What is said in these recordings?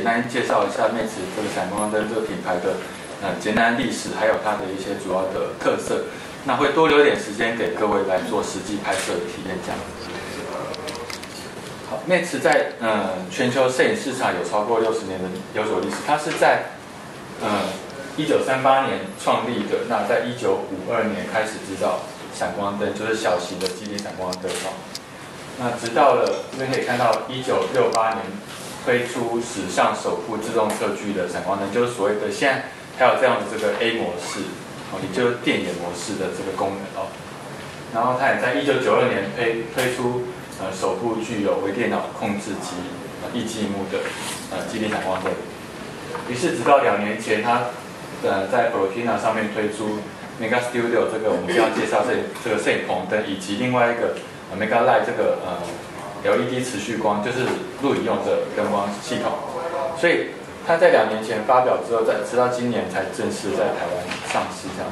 简单介绍一下魅驰这个闪光灯这个品牌的呃简单历史，还有它的一些主要的特色。那会多留点时间给各位来做实际拍摄的体验这样。好，魅驰在呃全球摄影市场有超过六十年的悠久历史，它是在呃一九三八年创立的，那在一九五二年开始制造闪光灯，就是小型的基地闪光灯哦。那直到了这边可以看到一九六八年。推出史上首部自动测距的闪光灯，就是所谓的现在还有这样的这个 A 模式，哦，也就是电眼模式的这个功能哦。然后它也在一九九二年推推出呃首部具有微电脑控制及一机幕的呃机体闪光灯。于是直到两年前，它呃在 Protina 上面推出 Mega Studio 这个我们就要介绍这这个摄影棚灯，以及另外一个 Mega Light 这个呃。LED 持续光就是录影用的灯光系统，所以它在两年前发表之后，在直到今年才正式在台湾上市这样。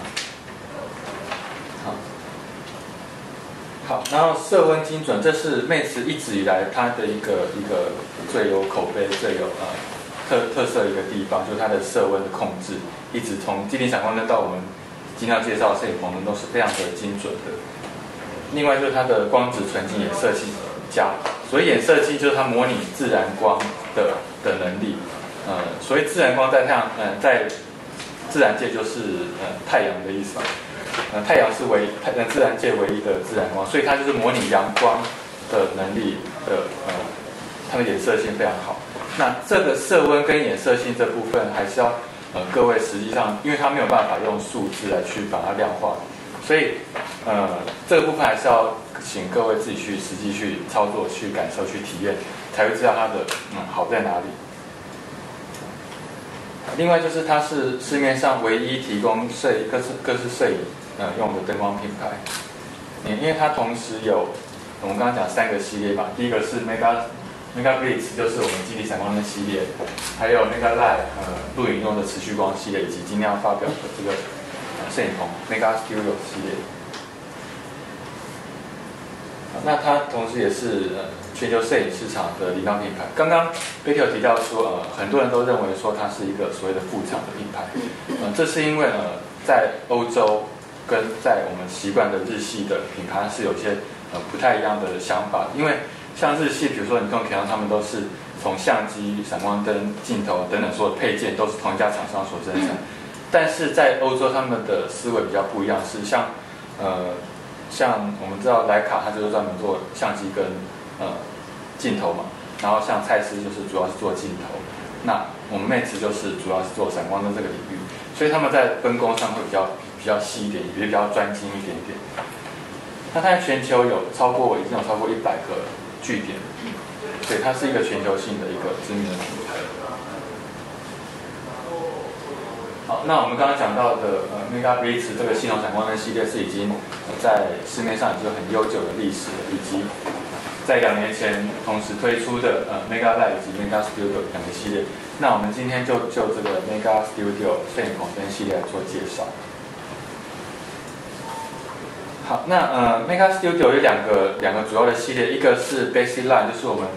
好，然后色温精准，这是魅驰一直以来它的一个一个最有口碑、最有呃特特色的一个地方，就是它的色温的控制，一直从机体闪光灯到我们今天要介绍摄影棚灯都是非常的精准的。另外就是它的光子纯净，颜色性。加，所以衍射器就是它模拟自然光的的能力，呃，所以自然光在太阳，呃，在自然界就是呃太阳的意思嘛，呃，太阳是唯太呃自然界唯一的自然光，所以它就是模拟阳光的能力的，呃，它的衍射性非常好。那这个色温跟衍射性这部分还是要呃各位实际上，因为它没有办法用数字来去把它量化，所以呃这个部分还是要。请各位自己去实际去操作、去感受、去体验，才会知道它的嗯好在哪里。另外就是它是市面上唯一提供摄各式各式摄影呃用的灯光品牌，因为它同时有我们刚刚讲三个系列嘛，第一个是 Mega Mega Blitz，就是我们基地闪光灯系列，还有 Mega Light 呃录影用的持续光系列，以及今天要发表的这个摄影棚 Mega Studio 系列。那它同时也是呃全球摄影市场的领导品牌。刚刚 Betty 有提到说，呃，很多人都认为说它是一个所谓的副厂的品牌，呃，这是因为呃在欧洲跟在我们习惯的日系的品牌是有些呃不太一样的想法。因为像日系，比如说你看，平常他们都是从相机、闪光灯、镜头等等所有配件都是同一家厂商所生产，但是在欧洲他们的思维比较不一样，是像呃。像我们知道莱卡，它就是专门做相机跟呃镜头嘛，然后像蔡司就是主要是做镜头，那我们魅驰就是主要是做闪光灯这个领域，所以他们在分工上会比较比较细一点，也比较专精一点点。那它在全球有超过已经有超过一百个据点，所以它是一个全球性的一个知名的品牌。好，那我们刚刚讲到的呃，Mega Blitz 这个系统闪光灯系列是已经在市面上已经有很悠久的历史了，以及在两年前同时推出的呃 Mega Light 以及 Mega Studio 两个系列。那我们今天就就这个 Mega Studio 摄影棚灯系列来做介绍。好，那呃 Mega Studio 有两个两个主要的系列，一个是 Basic Line，就是我们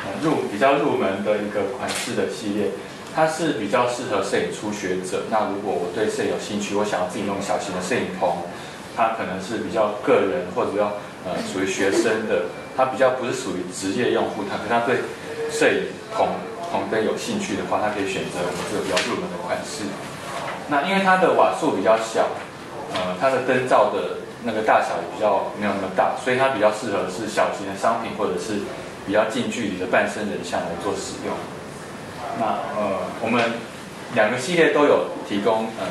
呃入比较入门的一个款式的系列。它是比较适合摄影初学者。那如果我对摄影有兴趣，我想要自己弄小型的摄影棚，它可能是比较个人或者要呃属于学生的，它比较不是属于职业用户。他可他对摄影棚棚灯有兴趣的话，他可以选择我们这个比较入门的款式。那因为它的瓦数比较小，呃，它的灯罩的那个大小也比较没有那么大，所以它比较适合是小型的商品或者是比较近距离的半身人像来做使用。那呃，我们两个系列都有提供呃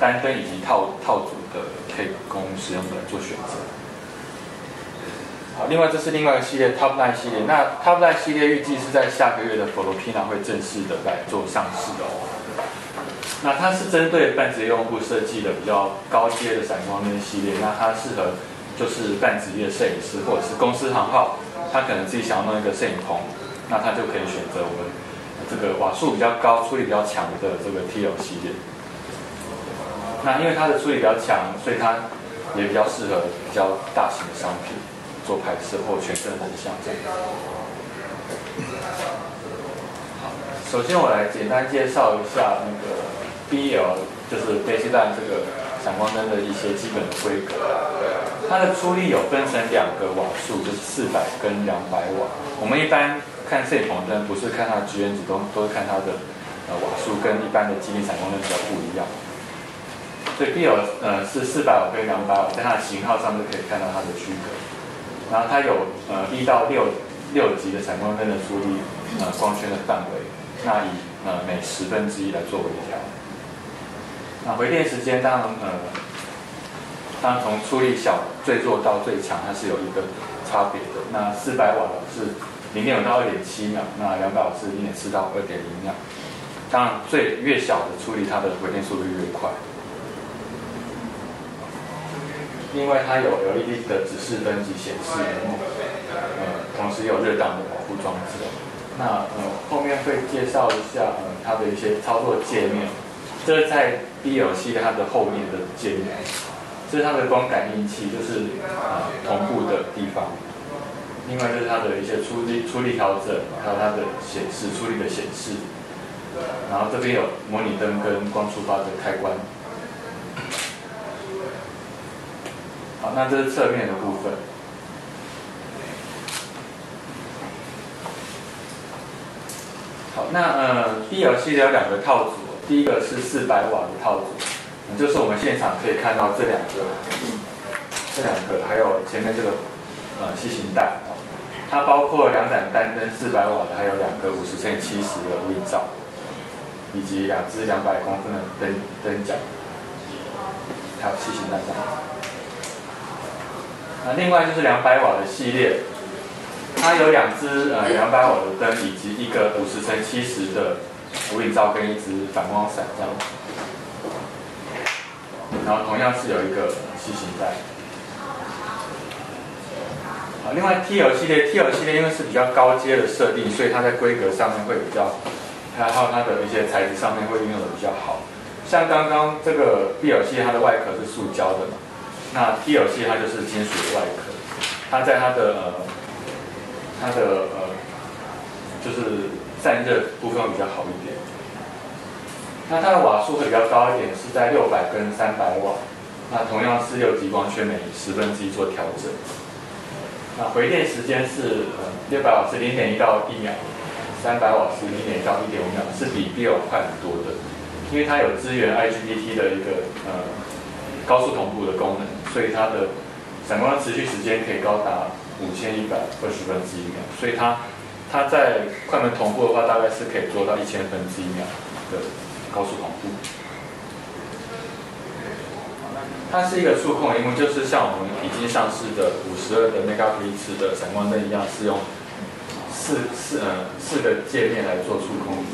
单灯以及套套组的，可以供使用者做选择。好，另外这是另外一个系列 Top Line 系列。那 Top Line 系列预计是在下个月的 f o t o p i n a 会正式的来做上市的哦。那它是针对半职业用户设计的比较高阶的闪光灯系列。那它适合就是半职业摄影师或者是公司行号，他可能自己想要弄一个摄影棚，那他就可以选择我们。这个瓦数比较高、处理比较强的这个 TL 系列，那因为它的处理比较强，所以它也比较适合比较大型的商品。做拍摄或全身人像这样。首先我来简单介绍一下那个 BL，就是 Baseline 这个闪光灯的一些基本的规格。它的出力有分成两个瓦数，就是四百跟两百瓦。我们一般看摄影棚灯，不是看它的 G N 值，都都是看它的呃瓦数，跟一般的机灵闪光灯比较不一样。所以 BL 呃是四百瓦跟两百瓦，在它的型号上就可以看到它的区隔。然后它有呃一到六六级的闪光灯的出力呃光圈的范围，那以呃每十分之一来做微调。那回电时间当然呃，当然从出力小最弱到最强，它是有一个差别的。那四百瓦是零点五到二点七秒，那两百瓦是零点四到二点零秒。当然最越小的处理，它的回电速度越快。另外，它有 LED 的指示灯及显示屏幕，呃，同时有热档的保护装置。那呃，后面会介绍一下呃它的一些操作界面。这是在 BL 系列它的后面的界面，这是它的光感应器，就是呃同步的地方。另外就是它的一些出力出力调整，还有它的显示出力的显示。然后这边有模拟灯跟光触发的开关。好，那这是侧面的部分。好，那呃，BL 系列有两个套组，第一个是四百瓦的套组，就是我们现场可以看到这两个，这两个，还有前面这个呃细型带，它包括两盏单灯四百瓦的，还有两个五十乘以七十的无影罩，以及两只两百公分的灯灯脚，还有细型带这样。那另外就是两百瓦的系列，它有两只呃两百瓦的灯，以及一个五十乘七十的无影罩跟一支反光伞这样。然后同样是有一个细型带。另外 TL 系列，TL 系列因为是比较高阶的设定，所以它在规格上面会比较，还有它的一些材质上面会运用的比较好。像刚刚这个 BL 系列，它的外壳是塑胶的嘛。那 T L 系列它就是金属的外壳，它在它的呃，它的呃，就是散热部分比较好一点。那它的瓦数会比较高一点，是在六百跟三百瓦。那同样是六极光圈每十分之一做调整。那回电时间是呃六百瓦是零点一到一秒，三百瓦是零点到一点五秒，是比 B L 快很多的，因为它有支援 I G B T 的一个呃高速同步的功能。所以它的闪光持续时间可以高达五千一百二十分之一秒，所以它它在快门同步的话，大概是可以做到一千分之一秒的高速同步。它是一个触控荧幕，就是像我们已经上市的五十二的 megapixel 的闪光灯一样，是用四四呃四个界面来做触控。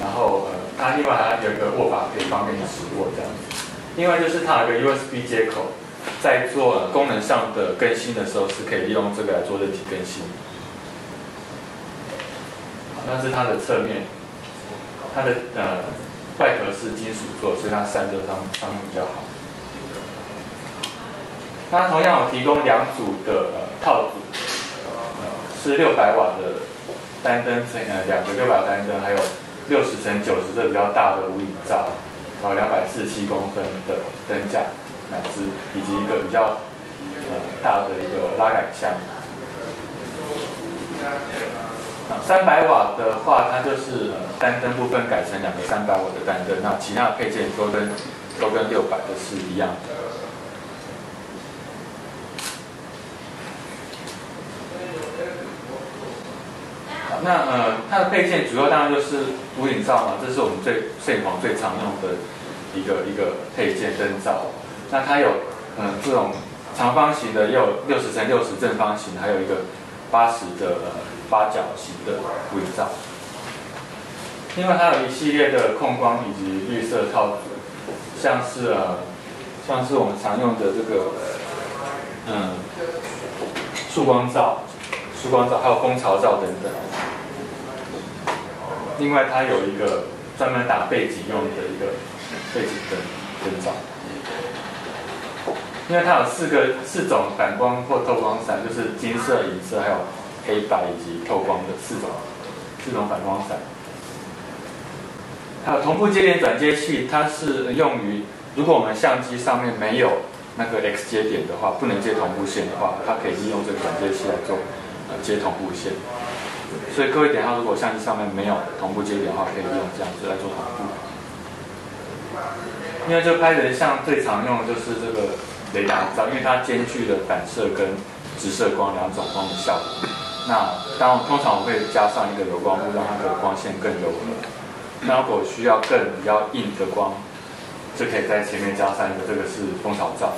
然后呃，它另外还有一个握把，可以方便你使握这样子。另外就是它有个 USB 接口，在做功能上的更新的时候，是可以利用这个来做人体更新。那是它的侧面，它的呃外壳是金属做，所以它散热上上面比较好。它同样有提供两组的套组，呃是六百瓦的单灯呃两个六百瓦单灯，还有六十乘九十这比较大的无影罩。然后两百四十七公分的灯架两只，以及一个比较呃大的一个拉杆箱。三百瓦的话，它就是单灯部分改成两个三百瓦的单灯，那其他的配件都跟都跟六百的是一样的。那呃，它的配件主要当然就是无影罩嘛，这是我们最摄影棚最常用的一个一个配件灯罩。那它有嗯这种长方形的，也有六十乘六十正方形，还有一个八十的八角形的无影罩。另外，它有一系列的控光以及绿色套组，像是呃像是我们常用的这个嗯束光罩、束光罩，还有蜂巢罩等等。另外，它有一个专门打背景用的一个背景灯灯罩。因为它有四个四种反光或透光伞，就是金色、银色、还有黑白以及透光的四种四种反光伞。还有同步接点转接器，它是用于如果我们相机上面没有那个 X 接点的话，不能接同步线的话，它可以利用这个转接器来做呃接同步线。所以各位等下如果相机上面没有同步接点的话，可以用这样子来做同步。因为这拍人像最常用的就是这个。雷达照，因为它兼具了反射跟直射光两种光的效果。那当通常我会加上一个柔光布，让它的光线更柔和。那如果需要更比较硬的光，就可以在前面加上一个，这个是蜂巢罩。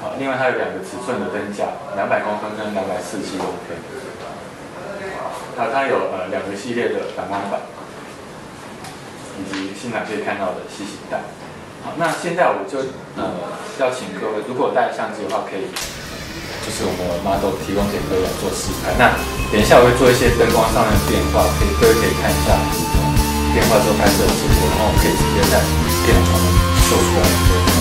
好，另外它有两个尺寸的灯架，两百公分跟两百四十七公分。好，它有呃两个系列的反光板，以及现场可以看到的细型带。好，那现在我就呃要请各位，如果带相机的话，可以就是我们 model 提供给各位做示范。那等一下我会做一些灯光上面的变化，可以各位可以看一下变化之后拍摄的结果，然后可以直接在电脑上面秀出来。